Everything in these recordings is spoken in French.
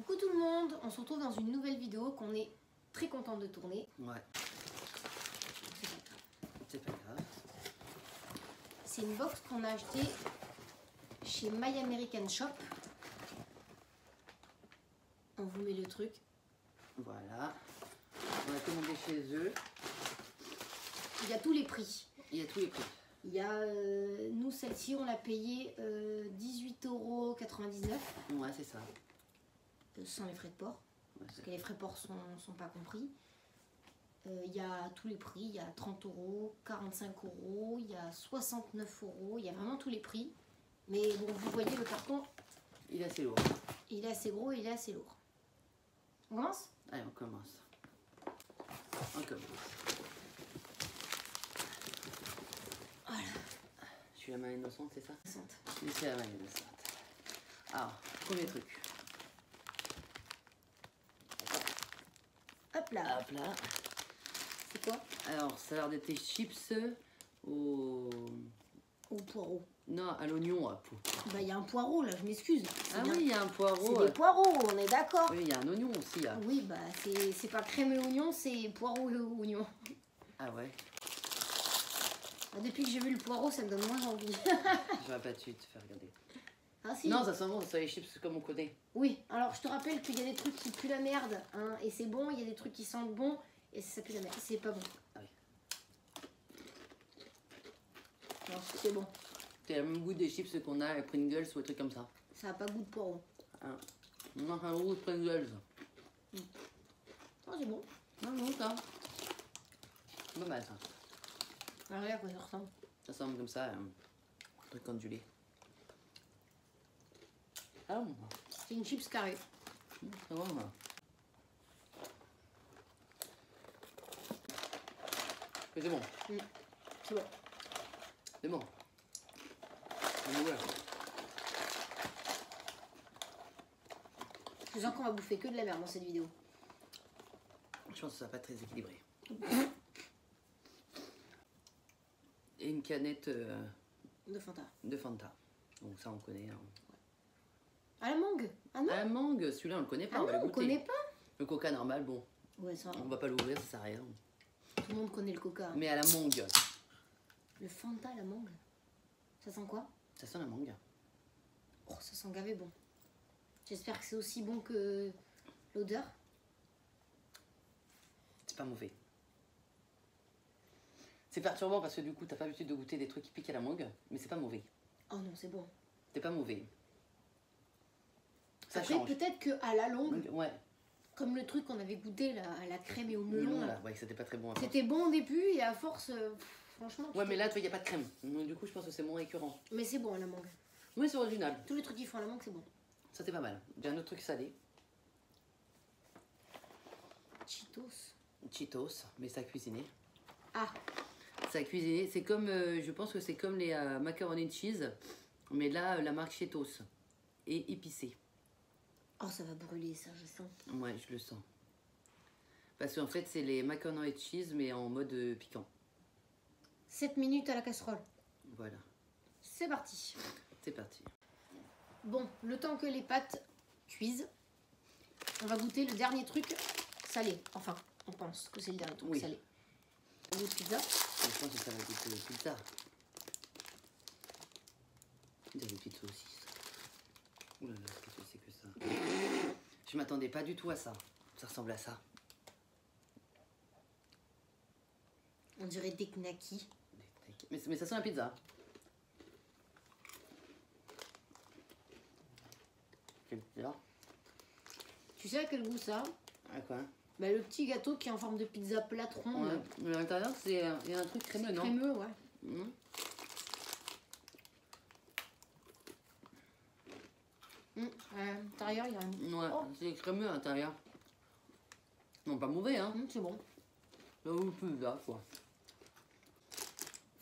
Coucou tout le monde, on se retrouve dans une nouvelle vidéo qu'on est très content de tourner. Ouais, c'est pas grave. C'est une box qu'on a achetée chez My American Shop. On vous met le truc. Voilà. On a commandé chez eux. Il y a tous les prix. Il y a tous les prix. Il y a, euh, nous celle-ci on l'a payée euh, 18,99€ Ouais, c'est ça. Sans les frais de port. Parce que les frais de port sont, sont pas compris. Euh, Il y a tous les prix, il y a 30 euros, 45 euros, il y a 69 euros, il y a vraiment tous les prix. Mais bon, vous voyez le carton, Il est assez lourd. il est assez gros et il est assez lourd. On commence? Allez, on commence. On commence. Voilà. Je suis la main innocente, c'est ça? Je suis la main innocente. Alors, premier truc. Hop là, Hop là. c'est quoi? Alors, ça a l'air d'être des chips au... Au poireau. Non, à l'oignon. à Bah il y a un poireau là, je m'excuse. C'est Ah bien- oui, il y a un C'est poireau. des poireaux, on est d'accord Oui, il y a un oignon aussi. là. Oui, bah c'est c'est pas crème et oignon, c'est poireau et oignon. Ah ouais Ah, depuis que j'ai vu le poireau, ça me donne moins envie. J'aurais pas dû te faire regarder. Ah si Non, ça sent bon, ça les chips comme on connaît. Oui, alors je te rappelle qu'il y a des trucs qui puent la merde, hein, et c'est bon, il y a des trucs qui sentent bon, et ça pue la merde, c'est pas bon. Ah oui. Non, c'est bon, C'est le même goût des chips qu'on a à Pringles ou des trucs comme ça. ça a pas goût de poireau. Ah. Non, c'est un goût de Pringles. Non, c'est bon. Non, non, ça. Pas mal ça. Alors regarde à quoi ça ressemble. Ça semble comme ça, un truc ondulé. Ah bon, C'est une chips carrée. c'est bon. moi. Mais c'est bon, C'est bon. c'est bon. Voilà. Je sens qu'on va bouffer que de la merde dans cette vidéo. Je pense que ça va pas très équilibré. Et une canette euh, De Fanta. de Fanta. Donc ça on connaît. hein. Ah non Ah, mangue, celui-là on le connaît pas. Ah on va le on goûter. connaît pas Le coca normal, bon, Ouais, ça, on va pas l'ouvrir, ça sert à rien. tout le monde connaît le coca. Mais à la mangue, Le Fanta, la mangue. Ça sent quoi? Ça sent la mangue. Oh, ça sent gavé bon. J'espère que c'est aussi bon que l'odeur. C'est pas mauvais. C'est perturbant parce que du coup t'as pas l'habitude de goûter des trucs qui piquent à la mangue, mais c'est pas mauvais. Oh non, c'est bon. C'est pas mauvais. Ça Après, peut-être que à la longue, Ouais. comme le truc qu'on avait goûté là, à la crème et au Melon là, ouais, c'était pas très bon. c'était bon au début et à force, euh, franchement. Ouais, mais là tu vois, y a pas de crème. Donc du coup, je pense que c'est moins récurrent. Mais c'est bon à la mangue. Oui, c'est original. Tous les trucs qui font à la mangue, c'est bon. Ça c'est pas mal. J'ai un autre truc salé. Cheetos. Cheetos, mais ça a cuisiné. Ah, Ça a cuisiné. C'est comme, euh, je pense que c'est comme les euh, macaroni cheese, mais là la marque Cheetos et épicé. Oh, ça va brûler ça, je sens. Ouais, je le sens. Parce qu'en fait, c'est les macaroni and cheese, mais en mode euh, piquant. 7 minutes à la casserole. Voilà, C'est parti. c'est parti. Bon, le temps que les pâtes cuisent, on va goûter le dernier truc salé. Enfin, on pense que c'est le dernier truc Oui. salé. Au goût de pizza. Je pense que ça va goûter plus tard. Des petites saucisses. Ouh là là, qu'est-ce que c'est que ça Je m'attendais pas du tout à ça. Ça ressemble à ça. On dirait des knackis. Mais, mais ça sent la pizza. Quelle pizza? Tu sais à quel goût ça? Ah quoi? Bah, Le petit gâteau qui est en forme de pizza plate ronde. Ouais. Mais à l'intérieur, c'est euh, il y a un truc crémeux, non? Crémeux, ouais. Mhm. Hum, à l'intérieur, il y a un... Ouais, Oh. c'est crémeux à l'intérieur. Non, pas mauvais, hein Hum, c'est bon. Là quoi.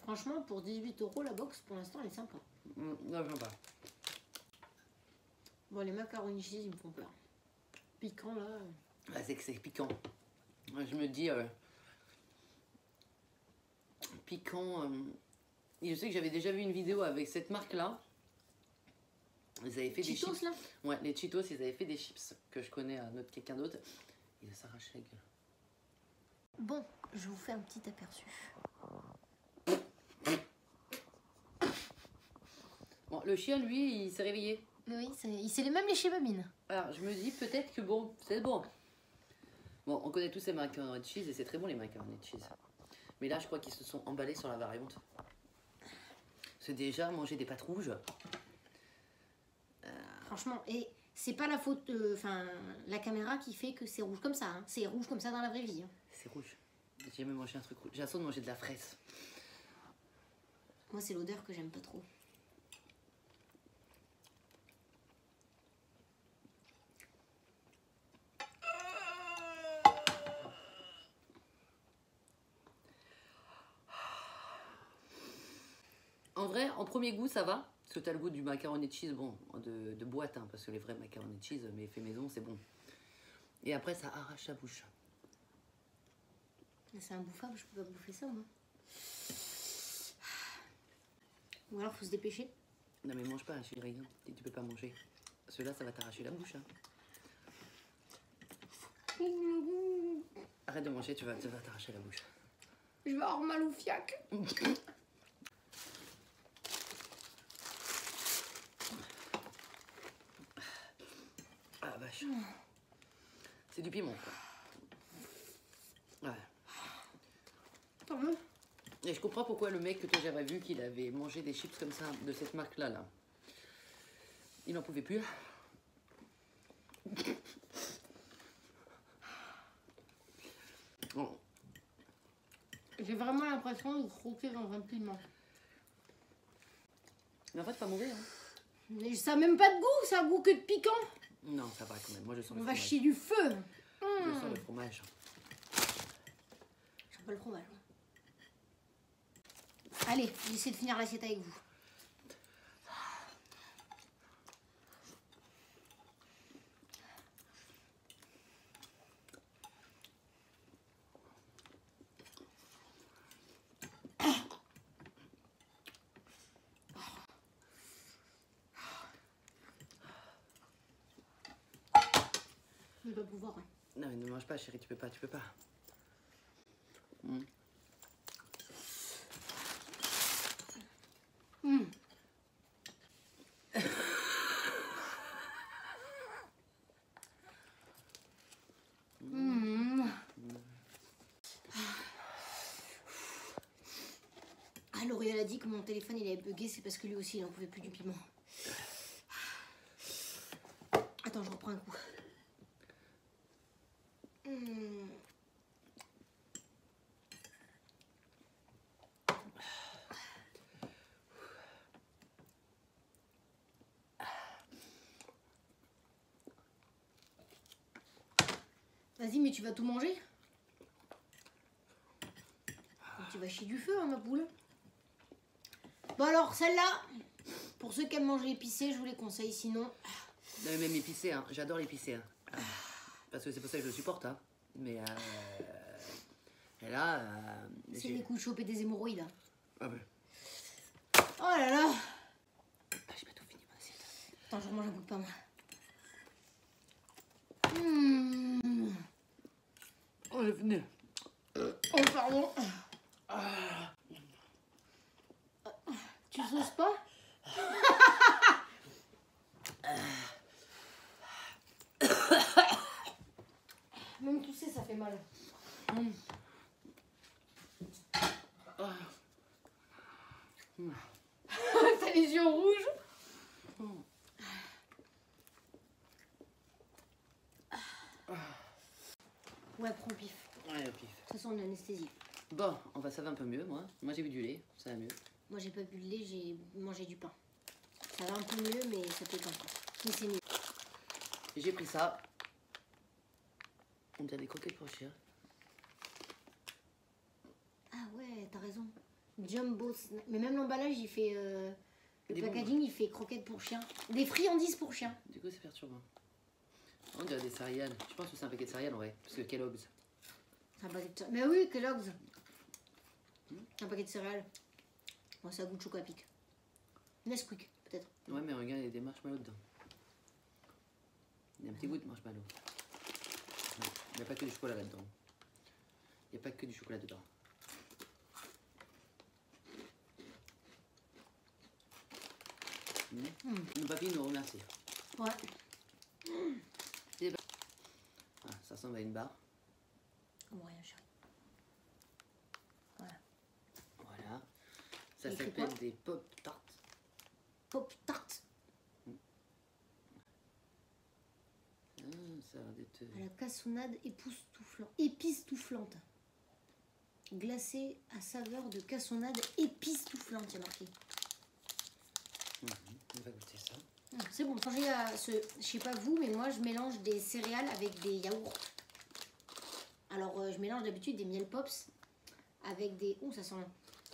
Franchement, pour 18 euros, la box, pour l'instant, elle est sympa. Mm, Là, pas. Bon, les macaronis cheese, ils me font peur. Piquant, là. euh. C'est que c'est piquant. Je me dis, euh, piquant. euh, je sais que j'avais déjà vu une vidéo avec cette marque-là. Ils avaient fait des chips. là Ouais, les Cheetos, ils avaient fait des chips que je connais à notre quelqu'un d'autre. Il s'arrache la gueule. Bon, je vous fais un petit aperçu. Bon, le chien, lui, il s'est réveillé. Oui, c'est- il s'est même léché babine. Alors, je me dis peut-être que bon, c'est bon. Bon, on connaît tous les macaroni de cheese et c'est très bon les macaroni de cheese. Mais là, je crois qu'ils se sont emballés sur la variante. C'est déjà manger des pâtes rouges. Franchement, et c'est pas la faute, euh, enfin, la caméra qui fait que c'est rouge comme ça. hein. C'est rouge comme ça dans la vraie vie. hein. C'est rouge. J'ai jamais mangé un truc rouge. J'ai l'impression de manger de la fraise. Moi, c'est l'odeur que j'aime pas trop. En vrai, en premier goût, ça va. Parce que t'as le goût du macaroni de cheese, bon, de, de boîte, hein, parce que les vrais macaroni de cheese, mais fait maison, c'est bon. Et après, ça arrache la bouche. C'est imbouffable, je peux pas bouffer ça, moi. Ou alors, faut se dépêcher. Non, mais mange pas, chérie, non. Tu tu peux pas manger. Celui-là, ça va t'arracher la bouche. hein. Arrête de manger, tu vas tu vas t'arracher la bouche. Je vais avoir mal au fiac. Ah, vache. C'est du piment, quoi. Ouais. Et je comprends pourquoi le mec que j'avais vu qu'il avait mangé des chips comme ça, de cette marque-là, là. Il n'en pouvait plus. Bon, J'ai vraiment l'impression de croquer dans un piment. mais en fait, pas mauvais, hein. Mais ça a même pas de goût, ça a goût que de piquant. Non, ça va quand même. Moi, je sens On le va fromage. chier du feu. Je Mmh. sens le fromage. J'aime pas le fromage. Allez, j'essaie de finir l'assiette avec vous. On va pouvoir. hein. Non, mais ne mange pas, chérie, tu peux pas, tu peux pas. Mm. Mmh. Ah, L'Oréal a dit que mon téléphone il avait bugué, c'est parce que lui aussi il en pouvait plus du piment. Attends, je reprends un coup. Mmh. Vas-y, mais tu vas tout manger Tu vas chier du feu, hein, ma poule. Bon alors, celle-là, pour ceux qui aiment manger épicé, je vous les conseille. Sinon, même épicé, hein. J'adore l'épicé, hein. Parce que c'est pour ça que je le supporte, hein. Mais, euh... Et là, euh... c'est les coups de choper des hémorroïdes. hein. Ah ouais. Oh là là Ah, j'ai pas tout fini, mon assiette. Attends, je remange un bout de pain. moi. Mmh. Oh, j'ai fini. Oh, pardon. Tu sauces pas Même tousser, ça fait mal. T'as les yeux rouges Ouais, prends le pif. Ouais, au pif. De toute façon, on est anesthésie. Bon, on va ça va un peu mieux, moi. Moi, j'ai bu du lait, ça va mieux. Moi, j'ai pas bu de lait, j'ai mangé du pain. Ça va un peu mieux, mais ça pique encore. Mais c'est mieux. J'ai pris ça. On dirait des croquettes pour chien. Ah ouais, t'as raison. Jumbo snack. Mais même l'emballage, il fait. euh, le Des packaging, il fait croquettes pour chien. Des friandises pour chien. Du coup, c'est perturbant. On dirait des céréales. Je pense que c'est un paquet de céréales, ouais. Parce que Kellogg's. Un paquet de Mais oui, Kellogg's. Un paquet de céréales. Bon, ça goûte chocolat pic. Nesquik. peut-être. Ouais, mais regarde, il y a des marshmallows dedans. Il y a un petit goût de marshmallow. Il n'y a pas que du chocolat là-dedans. Il n'y a pas que du chocolat dedans. Mmh. Mon papy nous remercie. Ouais. Ressemble à une barre. Bon, rien, chérie. Voilà. Voilà. Ça s'appelle des pop tarts. Pop tart Ah, ça a à la cassonade époustouflante. Épistouflante. Glacé à saveur de cassonade épistouflante, il y a marqué. Mhm, On va goûter ça. C'est bon, j'ai à ce. Je sais pas vous, mais moi je mélange des céréales avec des yaourts. Alors euh, je mélange d'habitude des miel pops avec des. Ouh, ça sent.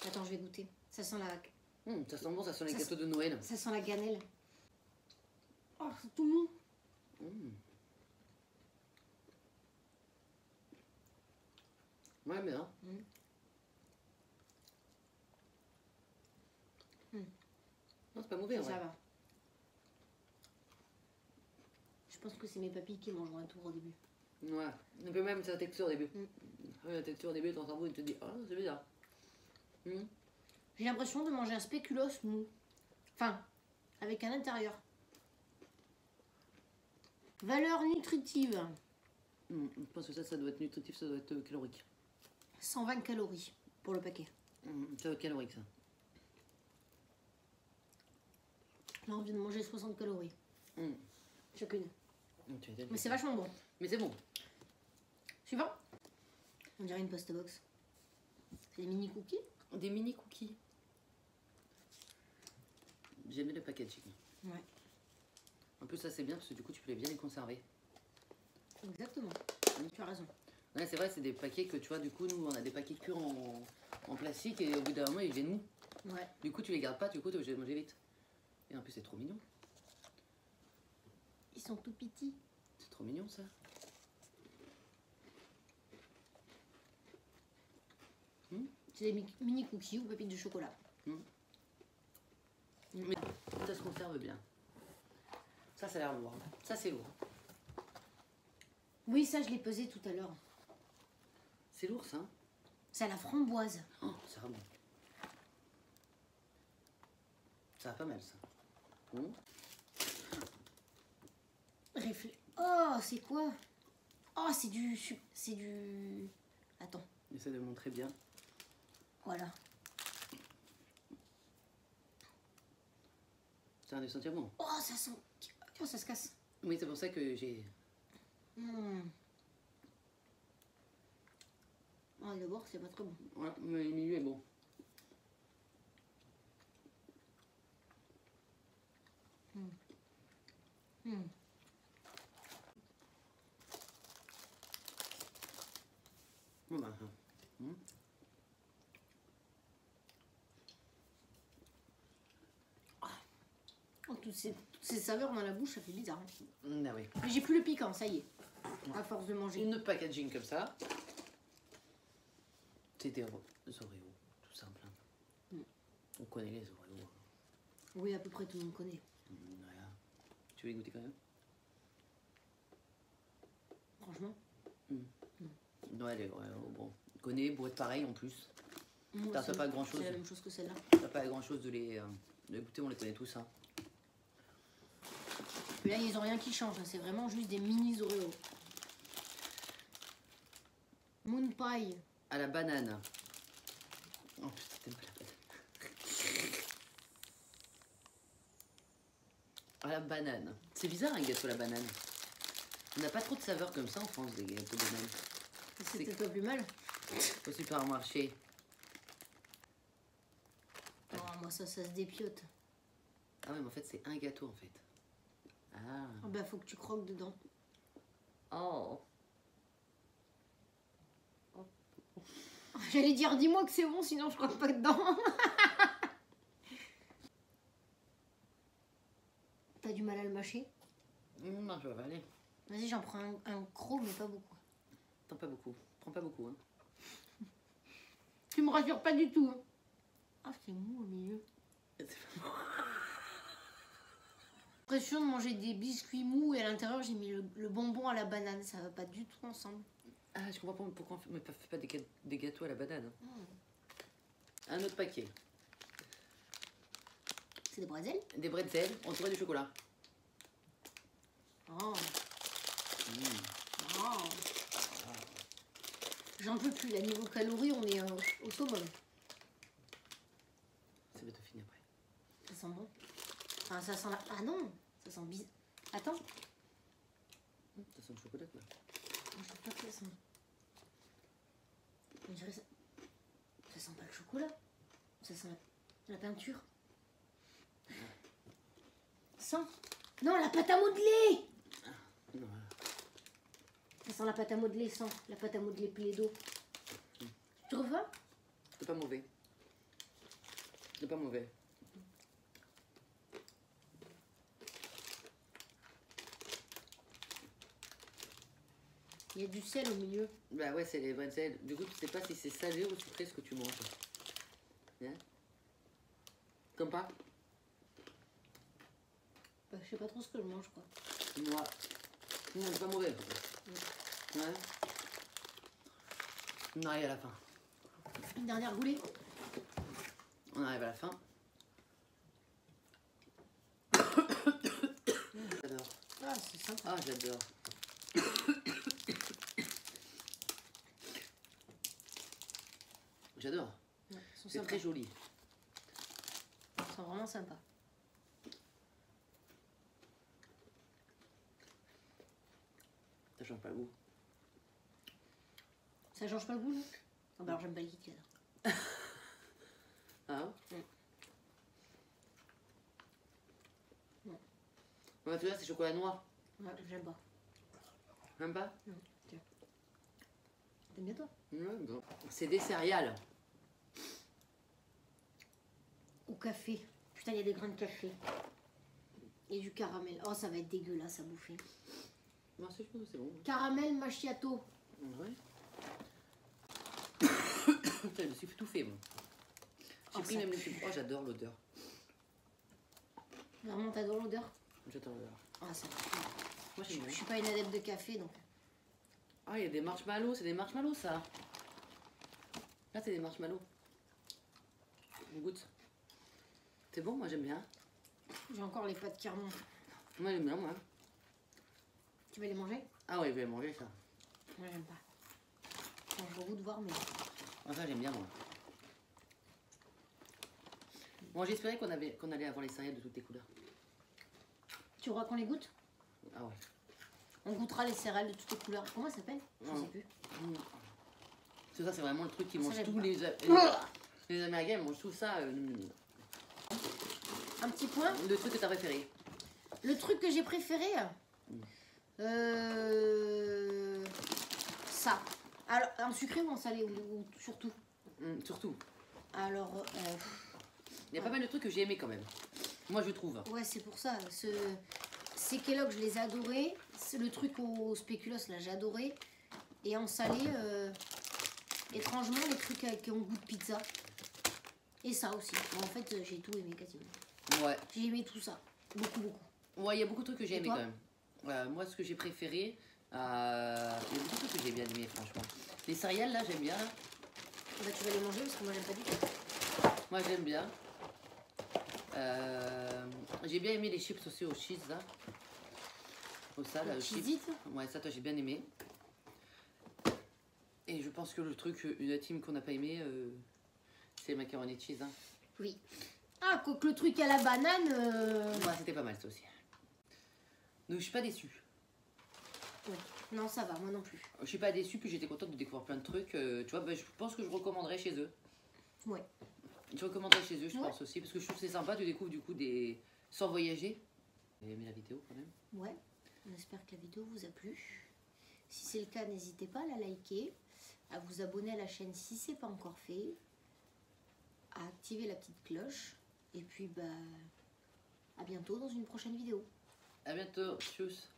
Attends, je vais goûter. Ça sent la, Hum, ça sent bon, ça sent les Ça gâteaux de Noël. ça sent la cannelle. Oh, c'est tout mou. Hum. Ouais, mais hein. Mhm. Mhm. Non, c'est pas mauvais, Ça vrai. va. Je pense que c'est mes papilles qui mangeront un tour au début. Ouais, un peu même sa texture au début. Mm. La texture au début, ton cerveau il te dit Ah, c'est bizarre. Hum. J'ai l'impression de manger un spéculoos mou. Enfin, avec un intérieur. Valeur nutritive Hum, Je pense que ça, ça doit être nutritif, ça doit être euh, calorique. 120 calories pour le paquet. Hum, ça doit être calorique, ça. Là, on vient de manger 60 calories chacune. Mais c'est vachement bon. Mais c'est bon. Suivant. On dirait une post box. C'est des mini cookies. Des mini cookies. J'aime bien le packaging. Ouais, En plus, ça c'est bien parce que du coup, tu peux bien les conserver. exactement. Tu as raison. Ouais, c'est vrai, c'est des paquets que tu vois, du coup, nous on a des paquets cuits en, en plastique et au bout d'un moment ils viennent mous. Ouais. Du coup, tu les gardes pas, du coup, tu es obligé de manger vite. Et en plus, c'est trop mignon. Ils sont tout petits. C'est trop mignon ça. C'est des mi- mini cookies ou pépites de chocolat. Mais ça se conserve bien. Ça, ça a l'air lourd. Ça, c'est lourd. Oui, ça, je l'ai pesé tout à l'heure. C'est lourd ça. hein. C'est à la framboise. Oh, ça va bon. Ça va pas mal ça. Hum. Réfl- Oh, c'est quoi? Oh, c'est du... C'est du... Attends, Essaie de montrer bien. voilà. Ça a l'air de sentir bon. Oh, ça sent... Oh, ça se casse? Oui, c'est pour ça que j'ai. Hmm. Oh, d'abord, c'est pas très bon. Ouais, mais le milieu est bon. Oh, toutes, ces, toutes ces saveurs dans la bouche, ça fait bizarre. hein. Hum, Ah oui. Mais j'ai plus le piquant, ça y est. À force de manger. Une packaging comme ça. C'est des Oreo, des Oreos, tout simple. hein. Mm. On connaît les Oreos. Oui, à peu près tout le monde connaît. Voilà. Tu veux les goûter quand même? Franchement. Ouais, les Oreos, bon. On connaît, boîte pareil en plus. moi, T'as pas grand chose. C'est la même chose que celle-là. T'as pas grand chose de les, euh, de les goûter, on les connaît tous. Hein. Mais là, ils ont rien qui change. hein. C'est vraiment juste des mini Oreos. Moon Pie. À la banane. Oh putain, t'aimes pas la banane. À la banane. C'est bizarre un gâteau à la banane. On n'a pas trop de saveurs comme ça en France, des gâteaux de banane. C'était pas plus mal. Au supermarché. Oh, moi, ça, ça se dépiote. Ah ouais, mais en fait, c'est un gâteau en fait. Ah. Ah bah, faut que tu croques dedans. Oh. J'allais dire, dis-moi que c'est bon, sinon je croque pas dedans. T'as du mal à le mâcher? Non, je vais aller. Vas-y, j'en prends un, un croc, mais pas beaucoup. Prends pas beaucoup. Prends pas beaucoup. Hein. Tu me rassures pas du tout. hein. Ah, c'est mou au milieu. L'impression de manger des biscuits mous et à l'intérieur j'ai mis le, le bonbon à la banane. Ça va pas du tout ensemble. Ah, je comprends pas pourquoi on pas- fait pas des, gâteaux à la banane. hein. Mm. Un autre paquet. C'est des bretzels? Des bretzels, on dirait du chocolat. Oh. Mm. Oh. J'en peux plus. Là, niveau calories, on est euh, au. Ça va te finir après. Ça sent bon. Enfin, ça sent la... Ah non Ça sent bizarre. Attends. Ça sent le chocolat quoi. Je sais pas que ça sent. On dirait ça. Ça sent pas le chocolat. Ça sent la, la peinture. Ça sent. Non, la pâte à modeler Non, Ça sent la pâte à modeler, sans la pâte à modeler Play-Doh. Tu trouves pas? C'est pas mauvais. C'est pas mauvais. Il y a du sel au milieu. Bah ouais, c'est les bretzels. Du coup, tu sais pas si c'est salé ou sucré ce que tu manges. Hein? Comme pas? Bah, je sais pas trop ce que je mange, quoi. Moi. Non, c'est pas mauvais. Ouais. On arrive à la fin. Une dernière goulée. On arrive à la fin. j'adore. Ah, c'est sympa. Ah, j'adore. J'adore. Ouais, ils sont C'est très joli. Ils sont vraiment sympas. Ça change pas le goût. Ça change pas le goût, non Ah bah alors j'aime pas les Kit Kat. Ah Mm. Non. Ouais, tu vois, c'est chocolat noir. Ouais, j'aime pas. Même pas T'aimes bien toi Ouais, bon. C'est des céréales. Au café. Putain, il y a des grains de café. Et du caramel. Oh, ça va être dégueulasse à bouffer. Moi, c'est je pense que c'est bon. Caramel macchiato. Ouais. Putain, je me suis tout fait, moi. Oh, même les pue. Oh, j'adore l'odeur. Vraiment, t'adores l'odeur J'adore l'odeur. Ah, ça pue. Moi, Je, suis pas une adepte de café, donc. Ah, il y a des marshmallows. C'est des marshmallows, ça. Là, c'est des marshmallows. On goûte. C'est bon, moi, j'aime bien. J'ai encore les pâtes qui remontent. Moi, j'aime bien, moi. Tu vas les manger? Ah ouais, je vais manger ça. Moi, j'aime pas. Enfin, je goût de voir, mais. Ah, ça, j'aime bien, moi. Moi, j'espérais qu'on allait avoir les céréales de toutes les couleurs. Tu crois qu'on les goûte? Ah ouais. On goûtera les céréales de toutes les couleurs. Comment ça s'appelle Je Ouais. sais plus. Mm. C'est ça, c'est vraiment le truc qui mange tous les, les, les Américains, mangent tout ça. euh, Un petit point. le truc que t'as préféré. Le truc que j'ai préféré, euh, ça. Alors, en sucré ou en salé ou, ou surtout? Mm, surtout. Alors, euh, Il y a pas mal de trucs que j'ai aimé quand même. Moi, je trouve. ouais, c'est pour ça. Ce, ces Kellogg, je les. C'est le truc au spéculoos, là, j'ai adoré. Et en salé, euh, étrangement, les trucs avec- qui ont goût de pizza. Et ça aussi. En fait, euh, j'ai tout aimé quasiment. Ouais. J'ai aimé tout ça. Beaucoup, beaucoup. Ouais, il y a beaucoup de trucs que j'ai aimé quand même. Moi, ce que j'ai préféré, euh, il y a beaucoup de trucs que j'ai bien aimé, franchement. Les céréales, là, j'aime bien. là. Bah, tu vas les manger parce que moi, j'aime pas du tout. Moi, j'aime bien. Euh, j'ai bien aimé les chips aussi au cheese, là. Au sale, Le là Ouais, ça, toi, j'ai bien aimé. Et je pense que le truc euh, ultime qu'on n'a pas aimé, euh, c'est les macaroni cheese. Hein. Oui. Ah, quoique le truc à la banane. euh, Ouais, c'était pas mal, ça aussi. Donc, je suis pas déçue. ouais. Non, ça va, moi non plus. Je suis pas déçue, puis j'étais contente de découvrir plein de trucs. euh, tu vois, bah, je pense que je recommanderais chez eux. Ouais. Je recommanderais chez eux, je Ouais. pense aussi, parce que je trouve que c'est sympa, tu découvres du coup des. sans voyager. Vous avez aimé la vidéo quand même Ouais. On espère que la vidéo vous a plu. Si c'est le cas, n'hésitez pas à la liker, à vous abonner à la chaîne si c'est pas encore fait, à activer la petite cloche. Et puis, bah, à bientôt dans une prochaine vidéo. À bientôt, tchuss